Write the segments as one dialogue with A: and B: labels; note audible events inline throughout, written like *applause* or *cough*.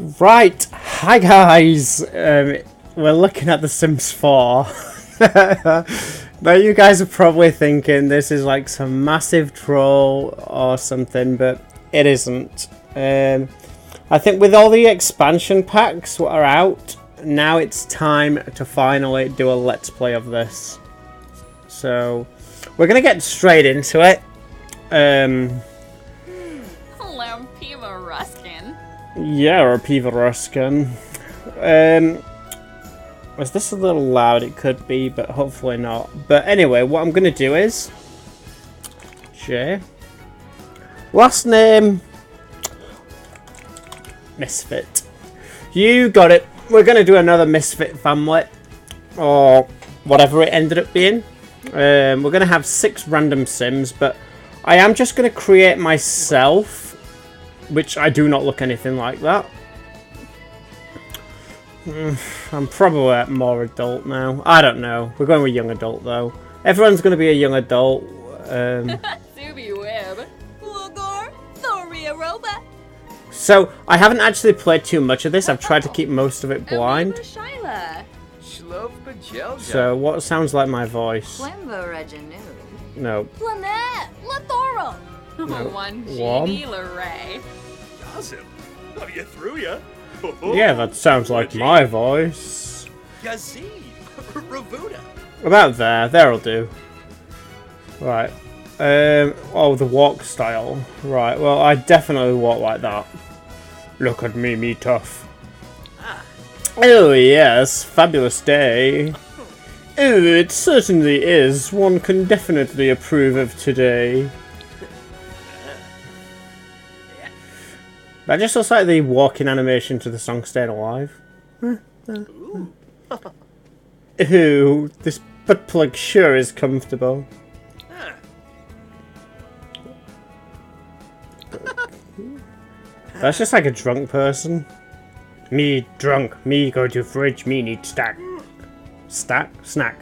A: Right, hi guys. Um, we're looking at The Sims 4. *laughs* now you guys are probably thinking this is like some massive troll or something, but it isn't. Um, I think with all the expansion packs that are out, now it's time to finally do a let's play of this. So, we're going to get straight into it. Um, Yeah, or Piva Ruskin. Um, was this a little loud? It could be, but hopefully not. But anyway, what I'm going to do is... J. Last name... Misfit. You got it. We're going to do another Misfit family. Or whatever it ended up being. Um, we're going to have six random Sims, but I am just going to create myself which I do not look anything like that. Mm, I'm probably more adult now. I don't know. We're going with young adult though. Everyone's going to be a young adult. Um, *laughs*
B: Zuby Web. Lugor, Thoria Roba.
A: so I haven't actually played too much of this. I've tried to keep most of it blind.
B: Shyla.
C: Shlov Bajelja.
A: So what sounds like my voice?
D: Flambo Reginu.
A: No. *laughs*
B: Planet. One
A: Warm?
B: Genie Leray.
C: Yazim. Oh, you through ya? *laughs*
A: Yeah, that sounds like my voice.
C: Yazid. *laughs* Ravuda.
A: About there. There'll do. Right. Um, oh, the walk style. Right, well, I definitely walk like that. Look at me, me tough. Oh, yes, fabulous day. Oh, it certainly is. One can definitely approve of today. That just looks like the walking animation to the song Staying Alive. *laughs* Ooh, this butt plug sure is comfortable. That's just like a drunk person. Me drunk, me go to fridge, me need stack. Stack? Snack.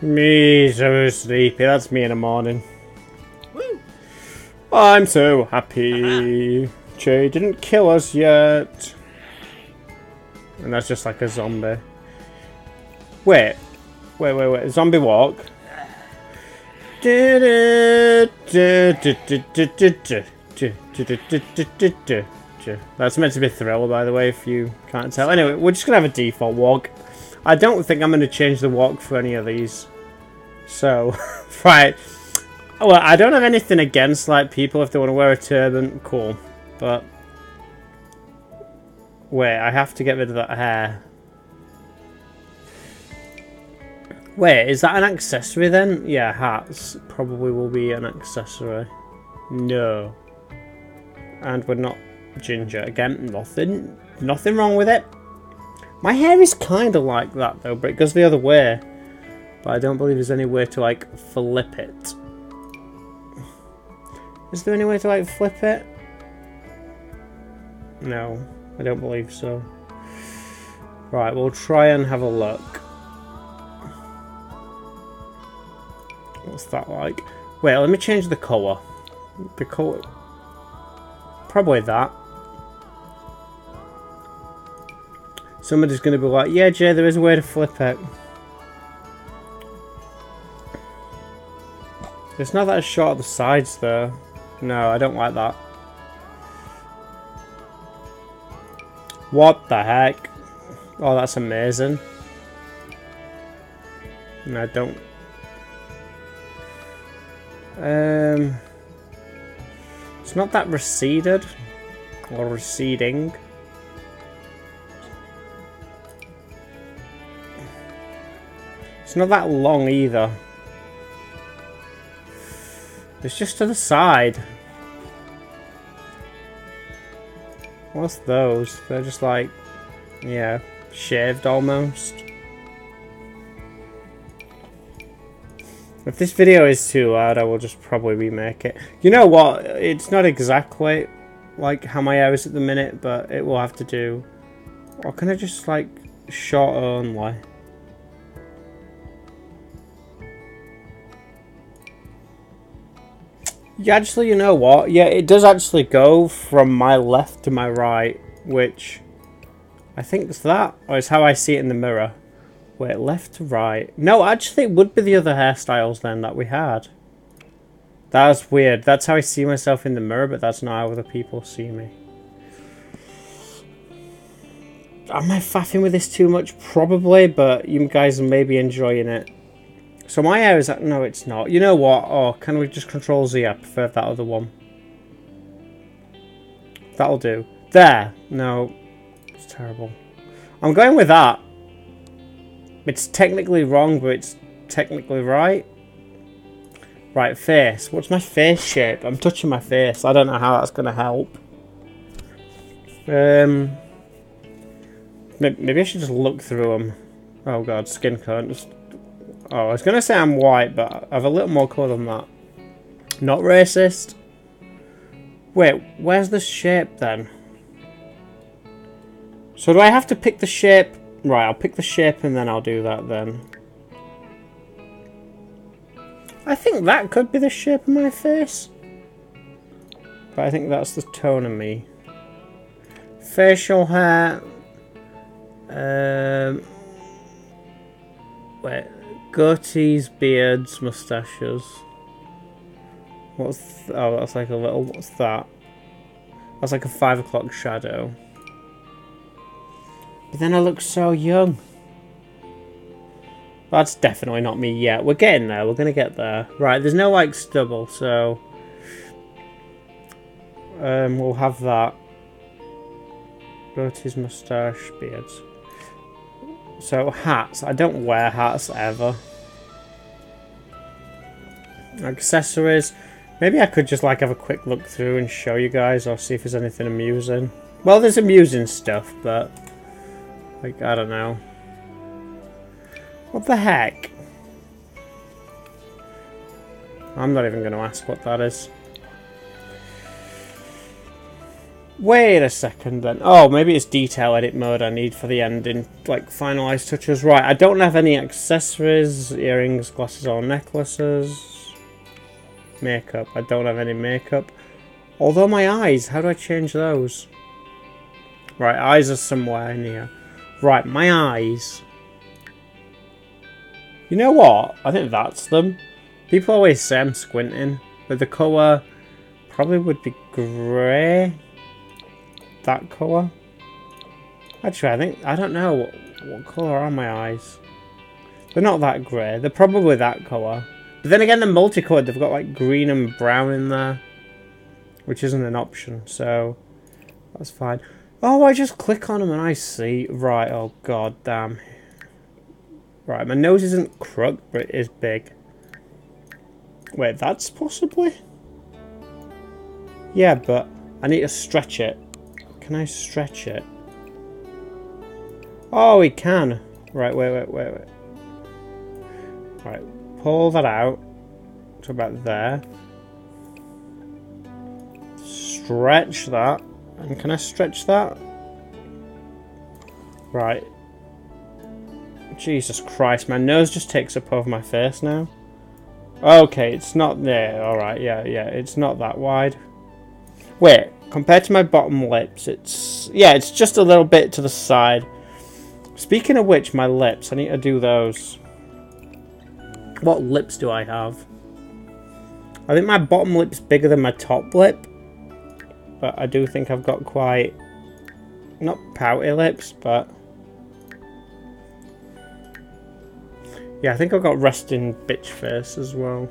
A: Me so sleepy, that's me in the morning.
C: Woo.
A: I'm so happy. Uh-huh. Jay didn't kill us yet. And that's just like a zombie. Wait. Wait, wait, wait. Zombie walk. That's meant to be Thriller, by the way, if you can't tell. Anyway, we're just going to have a default walk. I don't think I'm going to change the walk for any of these. So, *laughs* right. Well, I don't have anything against, like, people if they want to wear a turban. Cool. But... Wait, I have to get rid of that hair. Wait, is that an accessory then? Yeah, hats probably will be an accessory. No. And we're not ginger. Again, nothing nothing wrong with it. My hair is kind of like that though, but it goes the other way. But I don't believe there's any way to like flip it. Is there any way to like flip it? No, I don't believe so. Right, we'll try and have a look. What's that like? Wait, let me change the colour. The colour... Probably that. Somebody's going to be like, yeah, Jay, there is a way to flip it. It's not that short at the sides, though. No, I don't like that. What the heck? Oh, that's amazing. No, don't. Um, it's not that receded or receding. It's not that long either. It's just to the side. What's those? They're just like, yeah, shaved almost. If this video is too loud, I will just probably remake it. You know what? It's not exactly like how my hair is at the minute, but it will have to do. Or can I just like short only? Yeah, actually, you know what? Yeah, it does actually go from my left to my right. which I think is that, or is how I see it in the mirror. Wait, left to right. No, actually, it would be the other hairstyles then that we had. That's weird. That's how I see myself in the mirror, but that's not how other people see me. Am I faffing with this too much? Probably, but you guys may be enjoying it. So my hair is... No, it's not. You know what? Oh, can we just control Z? I prefer that other one. That'll do. There. No. It's terrible. I'm going with that. It's technically wrong, but it's technically right. Right, face. What's my face shape? I'm touching my face. I don't know how that's going to help. Um, Maybe I should just look through them. Oh god, skin tone. Just... Oh, I was going to say I'm white, but I have a little more colour than that. Not racist. Wait, where's the shape then? So do I have to pick the shape? Right, I'll pick the shape and then I'll do that then. I think that could be the shape of my face. But I think that's the tone of me. Facial hair. Um, wait. Goatees, beards, moustaches. What's... Th oh, that's like a little... What's that? That's like a five o'clock shadow. But then I look so young. That's definitely not me yet. We're getting there. We're going to get there. Right, there's no, like, stubble, so... Um, we'll have that. Goatees, moustache, beards. So, hats. I don't wear hats ever. Accessories. Maybe I could just, like, have a quick look through and show you guys or see if there's anything amusing. Well, there's amusing stuff, but... Like, I don't know. What the heck? I'm not even going to ask what that is. Wait a second then. Oh, maybe it's detail edit mode I need for the ending, like finalized touches. Right, I don't have any accessories, earrings, glasses or necklaces. Makeup, I don't have any makeup. Although my eyes, how do I change those? Right, eyes are somewhere near. Right, my eyes. You know what? I think that's them. People always say I'm squinting, but the colour probably would be grey. That colour. Actually, I think, I don't know what, what colour are my eyes. They're not that grey. They're probably that colour. But then again, they're multicoloured. They've got like green and brown in there. Which isn't an option, so that's fine. Oh, I just click on them and I see. Right, oh god damn. Right, my nose isn't crooked, but it is big. Wait, that's possibly? Yeah, but I need to stretch it. Can I stretch it? Oh, we can. Right, wait, wait, wait, wait. Right, pull that out to about there. Stretch that. And can I stretch that? Right. Jesus Christ, my nose just takes up over my face now. Okay, it's not there. Alright, yeah, yeah, it's not that wide. Wait, compared to my bottom lips, it's... Yeah, it's just a little bit to the side. Speaking of which, my lips, I need to do those. What lips do I have? I think my bottom lip's bigger than my top lip. But I do think I've got quite... Not pouty lips, but... Yeah, I think I've got resting bitch face as well.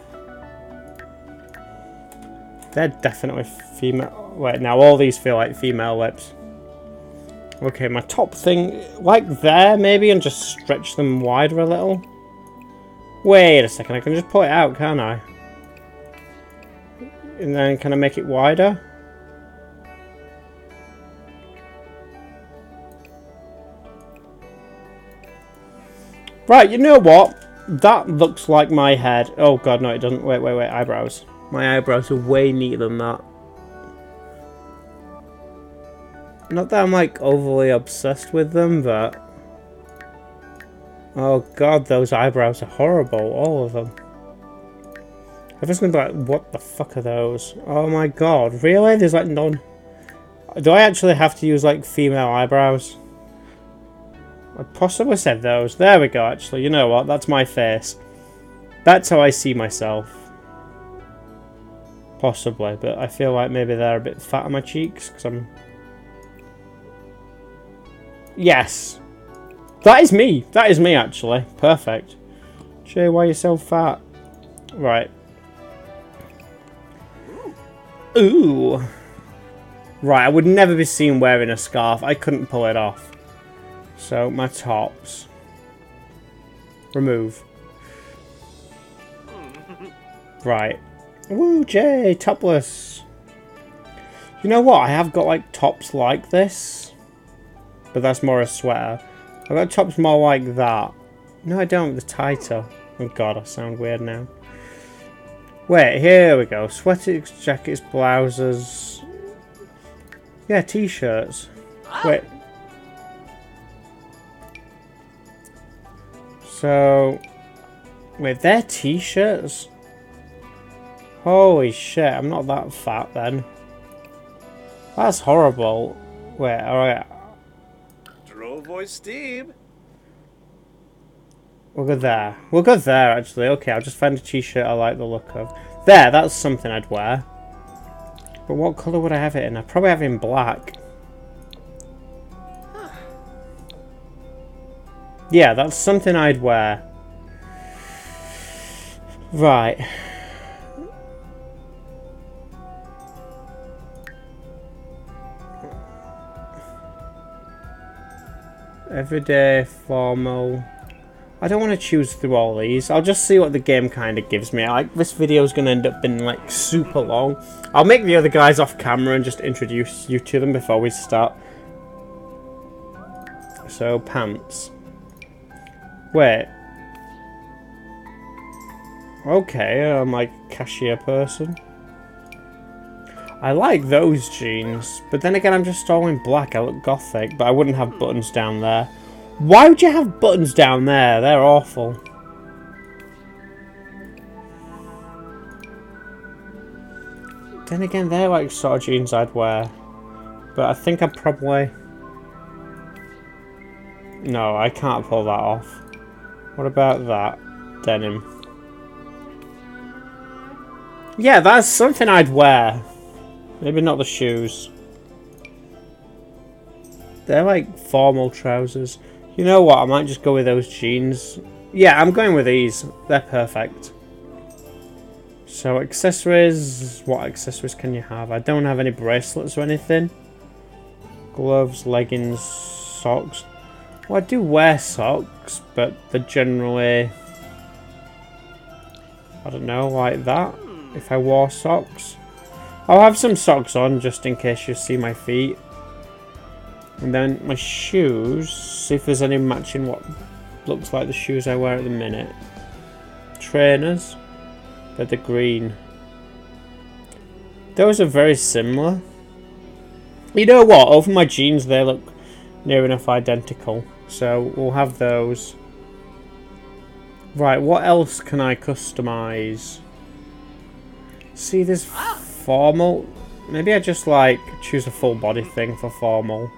A: They're definitely female. Wait, now all these feel like female lips. Okay, my top thing, like there maybe, and just stretch them wider a little. Wait a second, I can just pull it out, can't I? And then can I make it wider? Right, you know what? That looks like my head. Oh god, no it doesn't. Wait, wait, wait, eyebrows. My eyebrows are way neater than that. Not that I'm like overly obsessed with them, but... Oh god, those eyebrows are horrible, all of them. Everyone's gonna be like, what the fuck are those? Oh my god, really? There's like none... Do I actually have to use like female eyebrows? I possibly said those. There we go, actually. You know what? That's my face. That's how I see myself. Possibly, but I feel like maybe they're a bit fat on my cheeks because I'm. Yes! That is me! That is me, actually. Perfect. Jay, why you so fat? Right. Ooh. Right, I would never be seen wearing a scarf. I couldn't pull it off. So, my tops. Remove. Right. Woo, Jay, topless. You know what? I have got like tops like this. But that's more a sweater. I've got tops more like that. No, I don't. The tighter. Oh god, I sound weird now. Wait, here we go. Sweaters, jackets, blouses. Yeah, t-shirts. Wait. So... Wait, they're t-shirts? Holy shit, I'm not that fat then. That's horrible. Wait, alright.
C: Voice Steve.
A: We'll go there. We'll go there, actually. Okay, I'll just find a t-shirt I like the look of. There, that's something I'd wear. But what colour would I have it in? I'd probably have it in black. Yeah, that's something I'd wear. Right. Everyday, formal. I don't want to choose through all these. I'll just see what the game kind of gives me. Like this video is going to end up being like super long. I'll make the other guys off camera and just introduce you to them before we start. So pants. Wait. Okay, uh, I'm like cashier person. I like those jeans, but then again I'm just all in black. I look gothic, but I wouldn't have buttons down there. Why would you have buttons down there? They're awful. Then again, they're like sort of jeans I'd wear. But I think I'm probably... No, I can't pull that off. What about that? Denim. Yeah, that's something I'd wear. Maybe not the shoes. They're like formal trousers. You know what? I might just go with those jeans. Yeah, I'm going with these. They're perfect. So accessories. What accessories can you have? I don't have any bracelets or anything. Gloves, leggings, socks. Well, I do wear socks, but they're generally... I don't know, like that. If I wore socks. I'll have some socks on just in case you see my feet. And then my shoes, see if there's any matching what looks like the shoes I wear at the minute. Trainers, but the green. Those are very similar. You know what, over my jeans they look near enough identical. So we'll have those. Right, what else can I customise? See, there's formal. Maybe I just like choose a full body thing for formal.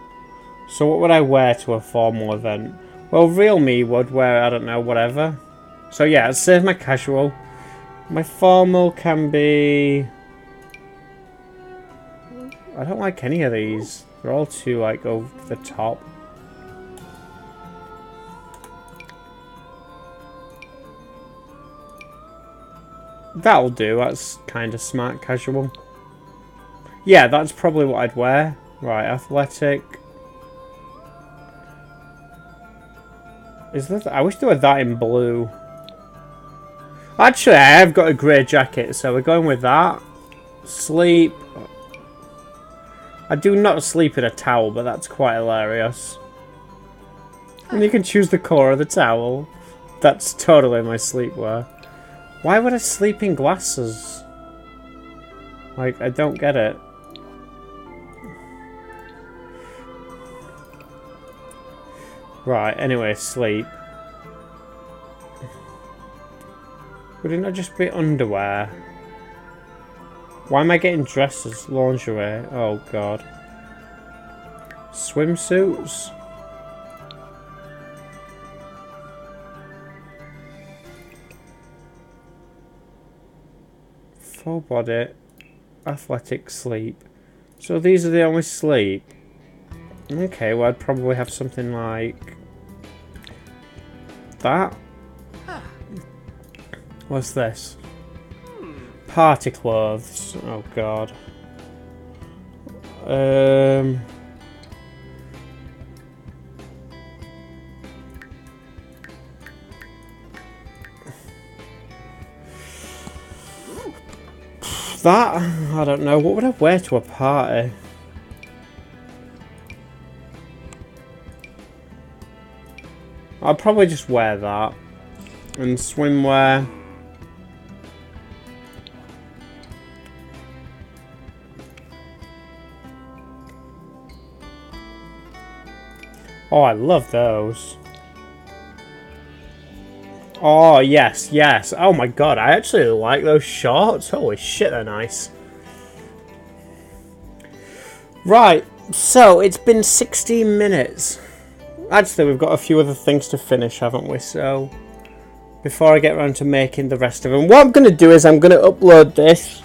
A: So what would I wear to a formal event? Well, real me would wear, I don't know, whatever. So yeah, I'd save my casual. My formal can be... I don't like any of these. They're all too, like, over the top. That'll do, that's kind of smart casual. Yeah, that's probably what I'd wear. Right, athletic. Is that? I wish there were that in blue. Actually, I have got a grey jacket, so we're going with that. Sleep. I do not sleep in a towel, but that's quite hilarious. And you can choose the colour of the towel. That's totally my sleepwear. Why would I sleep in glasses? Like, I don't get it. Right, anyway, sleep. Would it not just be underwear? Why am I getting dresses? Lingerie? Oh god. Swimsuits. Full body. Athletic sleep. So these are the only sleep. Okay, well I'd probably have something like that. What's this? Party clothes. Oh god. Um. That I don't know. What would I wear to a party? I'd probably just wear that and swimwear. Oh, I love those. Oh, yes, yes. Oh my god, I actually like those shorts. Holy shit, they're nice. Right, so it's been 16 minutes. Actually, we've got a few other things to finish, haven't we? So, before I get around to making the rest of them, what I'm going to do is I'm going to upload this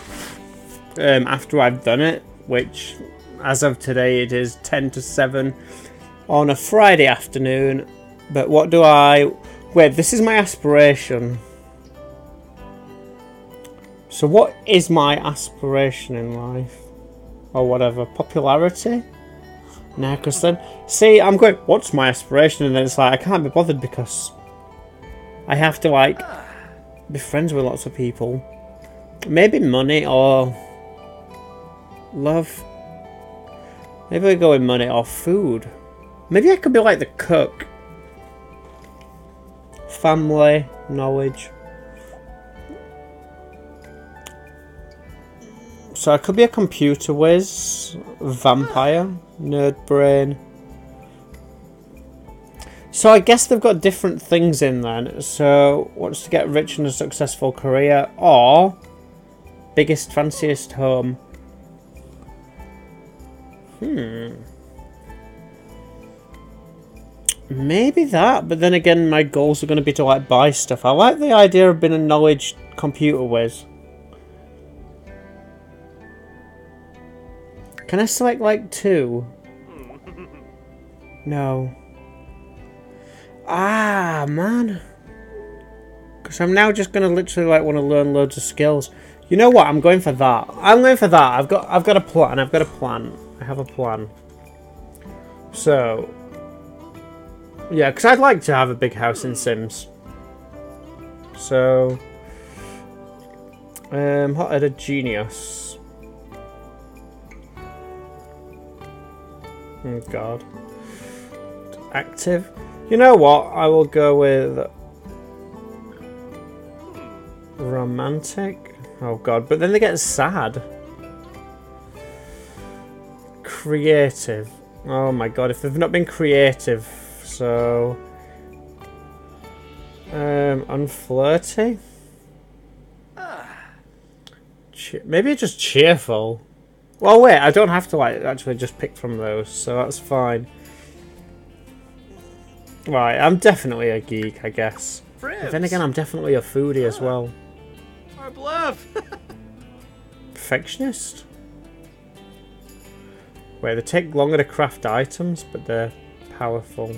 A: um, after I've done it, which, as of today, it is 10 to 7 on a Friday afternoon. But what do I... Wait, this is my aspiration. So what is my aspiration in life? Or whatever. Popularity? Nah, because then... See, I'm going, what's my aspiration? And then it's like, I can't be bothered because... I have to, like, be friends with lots of people. Maybe money or... Love. Maybe I go with money or food. Maybe I could be like the cook. Family, knowledge. So I could be a computer whiz, vampire, nerd brain. So I guess they've got different things in then. So wants to get rich and a successful career, or biggest fanciest home. Hmm. Maybe that, but then again, my goals are going to be to like buy stuff. I like the idea of being a knowledge computer whiz. Can I select like two? *laughs* No. Ah, man. Because I'm now just going to literally like want to learn loads of skills. You know what? I'm going for that. I'm going for that. I've got I've got a plan. I've got a plan. I have a plan. So, yeah, because I'd like to have a big house in Sims. So, um, hot-headed genius. Oh God. Active. You know what? I will go with romantic. Oh God! But then they get sad. Creative. Oh my God! If they've not been creative so um unflirty che maybe just cheerful. Well wait I don't have to like actually just pick from those so that's fine. Right I'm definitely a geek I guess. But then again I'm definitely a foodie as well.
C: Our bluff.
A: perfectionist? Wait they take longer to craft items but they're powerful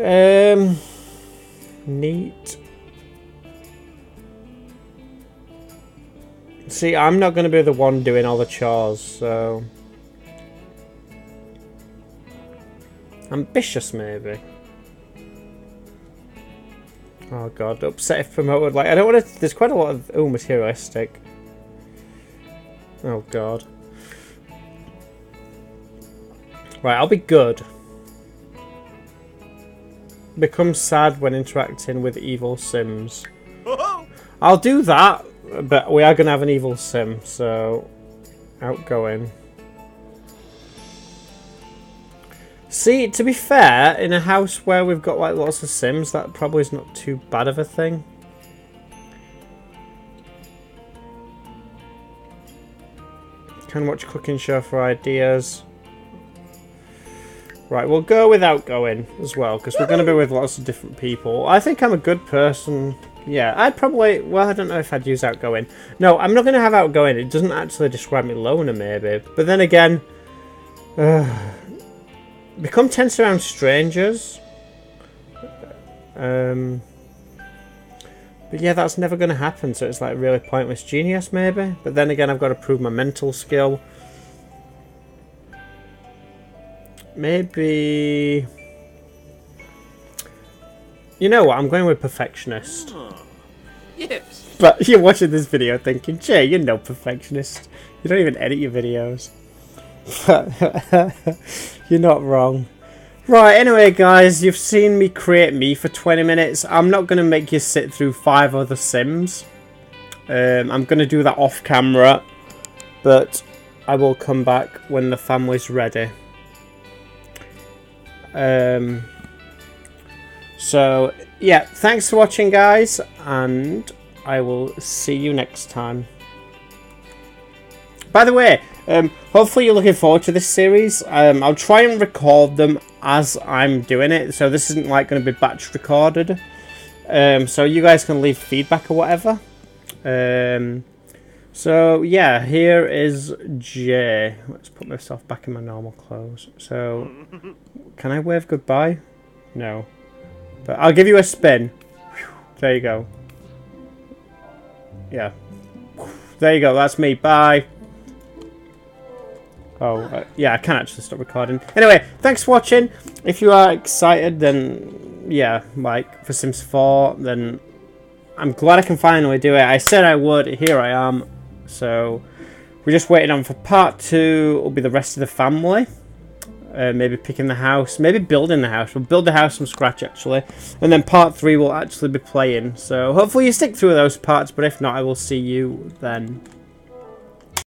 A: Um, neat. See, I'm not going to be the one doing all the chores, so... Ambitious, maybe. Oh god, upset if promoted. Like, I don't want to... There's quite a lot of... Oh, materialistic. Oh god. Right, I'll be good. Become sad when interacting with evil sims. *laughs* I'll do that, but we are going to have an evil sim, so... Outgoing. See, to be fair, in a house where we've got like lots of sims, that probably is not too bad of a thing. Can watch cooking show for ideas. Right, we'll go with outgoing as well, because we're going to be with lots of different people. I think I'm a good person. Yeah, I'd probably... Well, I don't know if I'd use outgoing. No, I'm not going to have outgoing. It doesn't actually describe me loner, maybe. But then again... Uh, *sighs* become tense around strangers. Um... But yeah, that's never going to happen, so it's like really pointless genius, maybe. But then again, I've got to prove my mental skill. Maybe... You know what, I'm going with perfectionist.
C: Yes.
A: But *laughs* you're watching this video thinking, Jay, you're no perfectionist. You don't even edit your videos. *laughs* you're not wrong. Right, anyway, guys, you've seen me create me for 20 minutes. I'm not going to make you sit through five other Sims. Um, I'm going to do that off camera. But I will come back when the family's ready. Um, so, yeah, thanks for watching, guys. And I will see you next time. By the way, um, hopefully you're looking forward to this series. Um, I'll try and record them as I'm doing it, so this isn't like going to be batch recorded. Um, so you guys can leave feedback or whatever. Um, so yeah, here is Jay. Let's put myself back in my normal clothes. So, can I wave goodbye? No. But I'll give you a spin. There you go. Yeah. There you go, that's me. Bye. Oh, uh, yeah, I can actually stop recording. Anyway, thanks for watching. If you are excited, then, yeah, like, for Sims 4, then I'm glad I can finally do it. I said I would, here I am. So, we're just waiting on for part 2, will be the rest of the family. Uh, maybe picking the house, maybe building the house. We'll build the house from scratch, actually. And then part 3 will actually be playing. So, hopefully you stick through those parts, but if not, I will see you then.